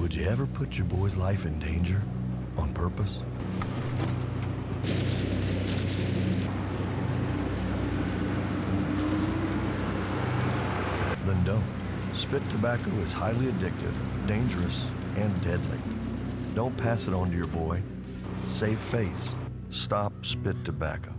Would you ever put your boy's life in danger on purpose? Then don't. Spit tobacco is highly addictive, dangerous, and deadly. Don't pass it on to your boy. Save face. Stop spit tobacco.